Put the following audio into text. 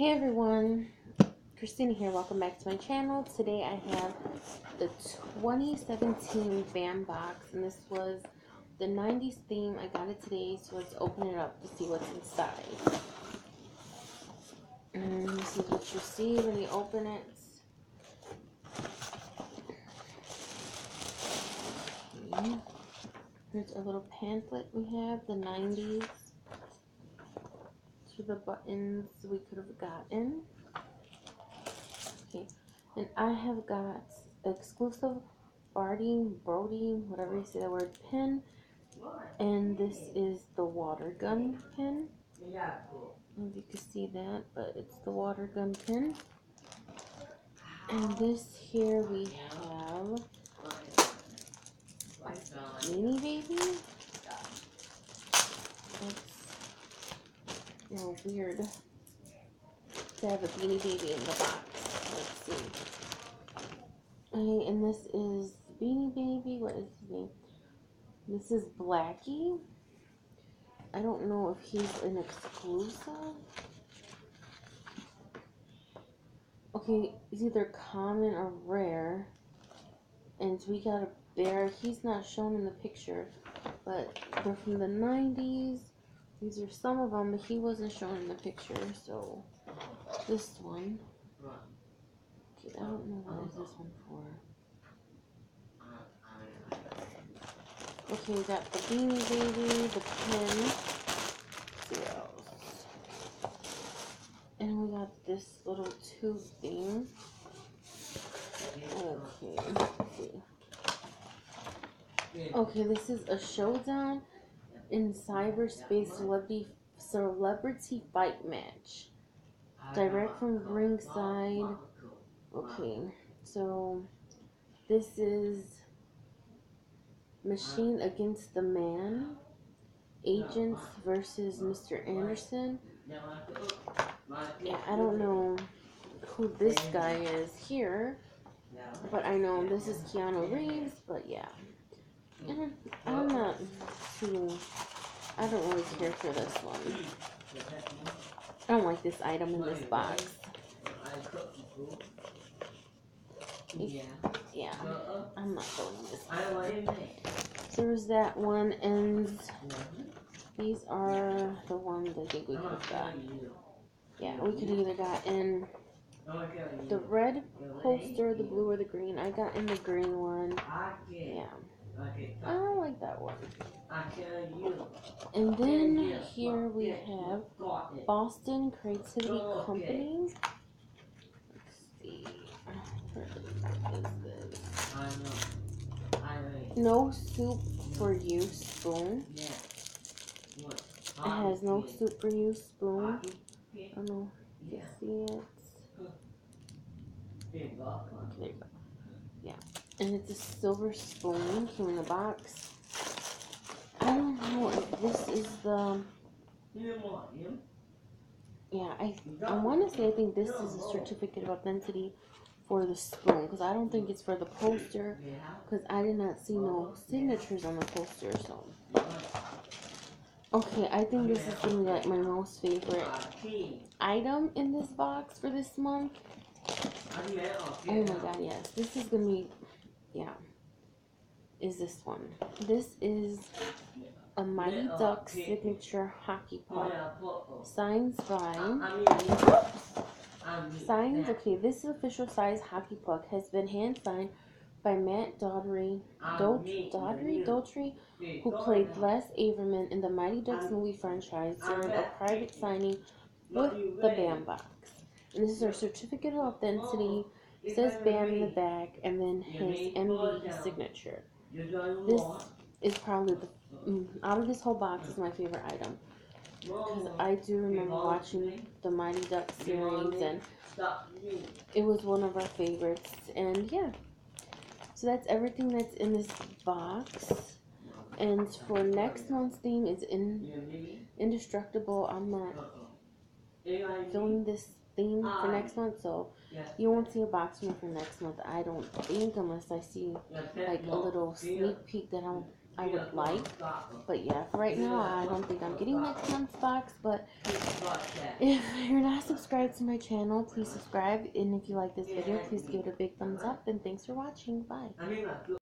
Hey everyone, Cristina here. Welcome back to my channel. Today I have the 2017 BAM box, and this was the 90s theme. I got it today, so let's open it up to see what's inside. And this is what you see when you open it. Here's a little pamphlet we have, the 90s the buttons we could have gotten. Okay, and I have got exclusive Barty, Brody, whatever you say the word, pin. And this is the water gun pin. If you can see that, but it's the water gun pin. And this here we have Beanie Baby. Know, weird to have a Beanie Baby in the box. Let's see. Okay, and this is Beanie Baby. What is his name? This is Blackie. I don't know if he's an exclusive. Okay, he's either common or rare. And we got a bear. He's not shown in the picture, but they're from the 90s. These are some of them, but he wasn't shown in the picture, so this one. Okay, I don't know what is this one for. Okay, we got the Beanie Baby, the pin. And we got this little tube thing. Okay, Okay, this is a showdown in cyberspace celebrity celebrity fight match. Direct from ringside. Okay, so this is Machine against the Man. Agents versus Mr. Anderson. Yeah, I don't know who this guy is here, but I know this is Keanu Reeves, but yeah. Too, I don't really care for this one. I don't like this item in this box. Yeah, yeah, I'm not going this. So there's that one, and these are the ones I think we could have got. Yeah, we could either got in the red poster, the blue, or the green. I got in the green one. Yeah. Don't like that one. And then here we have Boston Creativity Company. Let's see. No soup for you spoon. It has no soup for you spoon. I don't know if you see it. There you go. Yeah and it's a silver spoon came in the box. Know if this is the. Yeah, I I want to say I think this is a certificate of authenticity for the spoon because I don't think it's for the poster because I did not see no signatures on the poster. So okay, I think this is gonna be like my most favorite item in this box for this month. Oh my god, yes, this is gonna be yeah, is this one. This is a Mighty Duck signature hockey puck. Signed by. Signed. Okay, this official size hockey puck has been hand signed by Matt Daughtry, Daughtry, Daughtry, who played Les Averman in the Mighty Ducks movie franchise during a private signing with the BAM box. And this is our certificate of authenticity it says BAM in the back, and then his MB signature. This is probably the mm, out of this whole box is my favorite item because I do remember watching the Mighty Ducks series, and it was one of our favorites. And yeah, so that's everything that's in this box. And for next month's theme is in indestructible. I'm not filming this theme for next month, so you won't see a box from for next month. I don't think unless I see like a little sneak peek that I'm I would like. But yeah, for right now, I don't think I'm getting next month's box. But if you're not subscribed to my channel, please subscribe. And if you like this video, please give it a big thumbs up. And thanks for watching. Bye.